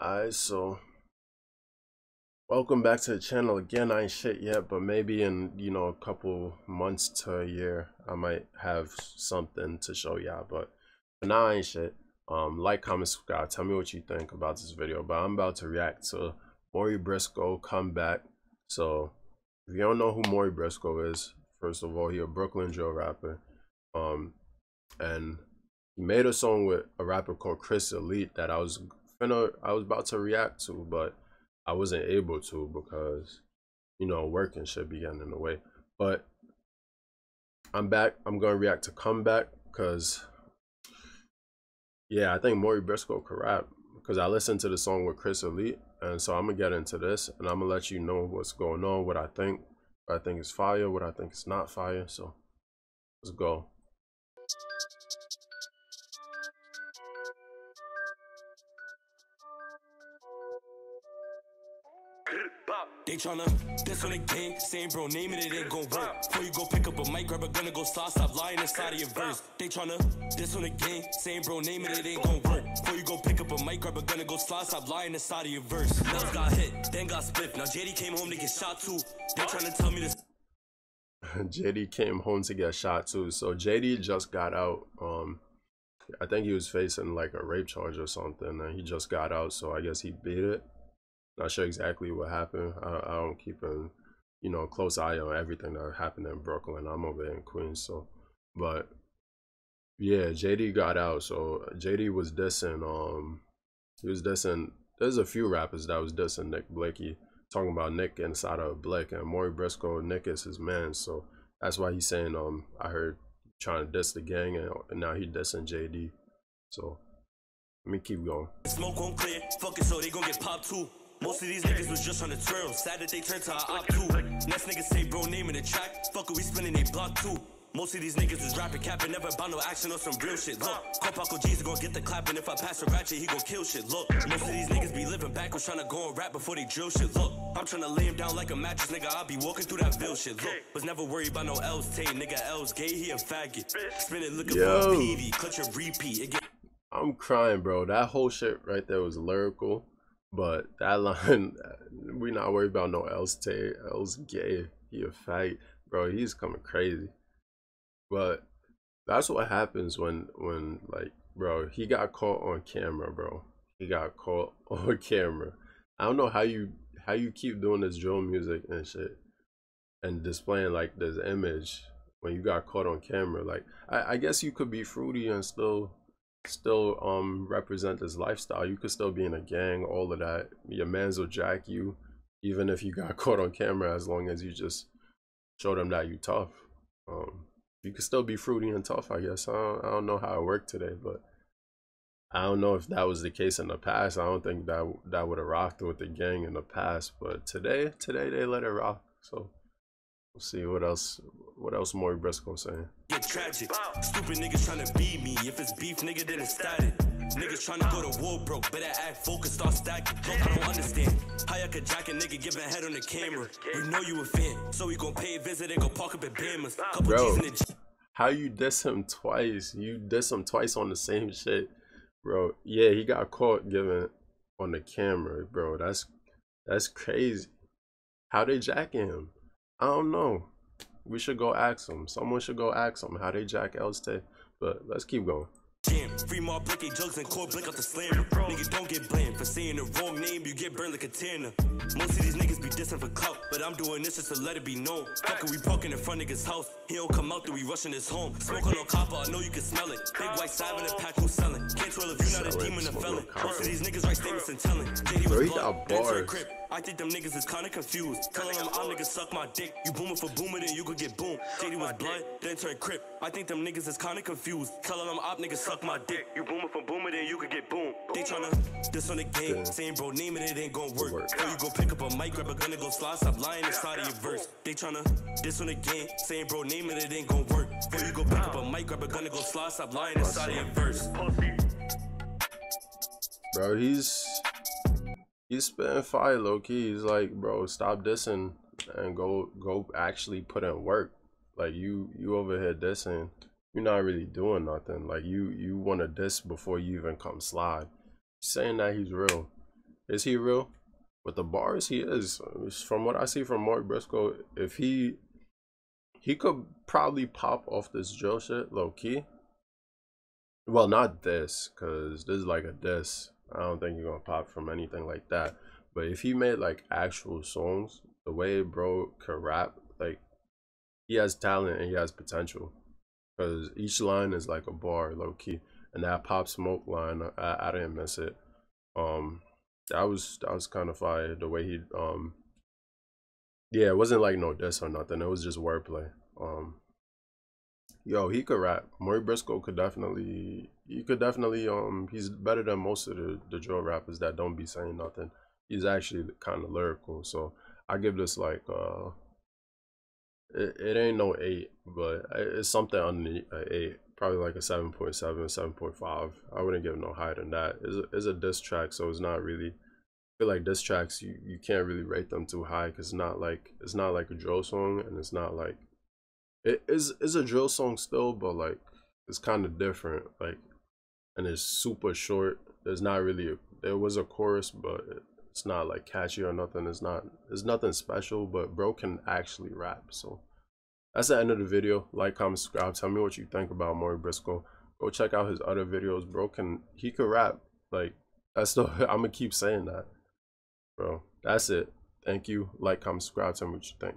Alright, so welcome back to the channel again. I ain't shit yet, but maybe in you know a couple months to a year, I might have something to show y'all. But for now, I ain't shit. Um, like, comment, subscribe. Tell me what you think about this video. But I'm about to react to Mori Briscoe comeback. So if you don't know who Mori Briscoe is, first of all, he a Brooklyn drill rapper. Um, and he made a song with a rapper called Chris Elite that I was finna I was about to react to, but I wasn't able to because you know work and shit getting in the way. But I'm back. I'm gonna react to comeback because yeah, I think Mori Briscoe could rap because I listened to the song with Chris Elite, and so I'm gonna get into this and I'm gonna let you know what's going on, what I think, what I think is fire, what I think is not fire. So let's go. They tryna diss on the game, same bro, name it, it ain't gon' work. Before you go pick up a mic, grab a gun and go slide, stop lying inside of your verse. They tryna diss on the game, same bro, name it, it ain't gon' work. Before you go pick up a mic, grab a gun and go slide, stop lying inside of your verse. Nels got hit, then got split. Now JD came home to get shot too. They tryna tell me this. JD came home to get shot too. So JD just got out. Um, I think he was facing like a rape charge or something, and he just got out. So I guess he beat it. Not sure exactly what happened. I, I don't keep a you know close eye on everything that happened in Brooklyn. I'm over in Queens, so but yeah, JD got out. So JD was dissing. Um, he was dissing. There's a few rappers that was dissing Nick Blixky, talking about Nick inside of Blake and Mori Briscoe. Nick is his man, so that's why he's saying. Um, I heard trying to diss the gang, and, now he dissing JD. So let me keep going. Smoke won't clear, fuck it, so they gon' get popped too. Most of these niggas was just on the that they turned to our op too. Next niggas say bro name in the track. Fuck it, we spinning they block too. Most of these niggas is rapping, capping, never about no action or some real shit. Look, Copaco G's gonna get the clapping. If I pass a ratchet, he gon' kill shit. Look, most of these niggas be living backwards, trying to go and rap before they drill shit. Look, I'm trying to lay him down like a mattress, nigga. I'll be walking through that bill shit. Look, was never worried about no L's tay, nigga. L's gay, he a faggot. Spin it, looking Yo. for a PV, clutch a repeat. It get I'm crying, bro. That whole shit right there was lyrical, but that line, we not worried about no else. Tay, else gay. He a fag, bro. He's coming crazy. But that's what happens when, when like, bro, he got caught on camera, bro. He got caught on camera. I don't know how you how you keep doing this drill music and shit, and displaying like this image when you got caught on camera. Like, I, I guess you could be fruity and still still um represent this lifestyle. You could still be in a gang, all of that. Your mans will jack you, even if you got caught on camera, as long as you just show them that you tough. Um, you could still be fruity and tough, I guess. I don't, I don't know how it worked today, but I don't know if that was the case in the past. I don't think that that would have rocked with the gang in the past, but today, today they let it rock. So we'll see what else, what else Mori Briscoe saying. get tragic. Stupid niggas tryna beat me. If it's beef, nigga, then it's static. Niggas tryna go to war, bro. Better act focused, start stacking. I don't understand. How you could jack a nigga giving a head on the camera? We know you a fan, so we gon' pay a visit and go park up at Bama's. Couple Bro. G's in the How you diss him twice? You diss him twice on the same shit, bro. Yeah, he got caught giving on the camera, bro. That's that's crazy. How they jacking him? I don't know. We should go ask them. Someone should go ask them how they jack Elste. But let's keep going. jam. Free more blick eight jugs and core blink out the slammer. Nigga, don't get blamed for saying the wrong name. You get burned like a tanner. Most of these niggas be dissing for clout, but I'm doing this just to let it be known. Fuckin' we parking in front of niggas' house. He don't come out, then we rushing his home. Smoke on no copper, I know you can smell it. Big white seven and pack who's selling. Can't tell if you not a demon or felon. Most of these niggas write statements and telling. JD Bro, was he got blood, then turned bars. Crip. I think them niggas is kinda confused. Telling them all niggas suck my dick. You booming for booming, then you could get boom. JD was blood, then turned crip. I think them niggas is kinda confused. Telling them op niggas suck my dick. You booming for booming, then you could get boom. They tryna diss on the game, saying bro, name it, it ain't gon' work. Work. Before you go pick up a mic, grab a gun and go slide, stop lying inside of your verse. They tryna diss on the game, saying bro, name it, it ain't gon' work. Before you go pick up a mic, grab a gun and go slide, stop lying inside of your verse. Bro, he's he's spitting fire low key. He's like, bro, stop dissing and go go actually put in work. Like you you over here dissing. You're not really doing nothing. Like you you wanna diss before you even come slide. Saying that he's real. Is he real? With the bars, he is. From what I see from Mark Briscoe, if he he could probably pop off this drill shit low key. Well, not this, cause this is like a diss. I don't think you're gonna pop from anything like that. But if he made like actual songs, the way bro could rap, like he has talent and he has potential. Cause each line is like a bar, low key. And that pop smoke line, I, I didn't miss it. Um, that was that was kind of fire. The way he um, yeah, it wasn't like no diss or nothing. It was just wordplay. Um, yo, he could rap. Mori Briscoe could definitely, he could definitely um, he's better than most of the the drill rappers that don't be saying nothing. He's actually kind of lyrical. So I give this like uh it, it ain't no eight, but it's something under an eight. Probably like a 7.7, 7.5. I wouldn't give no higher than that. It's a, it's a diss track, so it's not really. I feel like diss tracks you, you can't really rate them too high because it's not like it's not like a drill song and it's not like it is is a drill song still, but like it's kind of different. Like and it's super short. There's not really a, there was a chorus, but it's not like catchy or nothing. It's not it's nothing special, but bro can actually rap. So that's the end of the video. Like, comment, subscribe. Tell me what you think about Mori Briscoe. Go check out his other videos. Bro can he could rap. Like that's the I'm gonna keep saying that. Bro. That's it. Thank you. Like, comment, subscribe. Tell me what you think.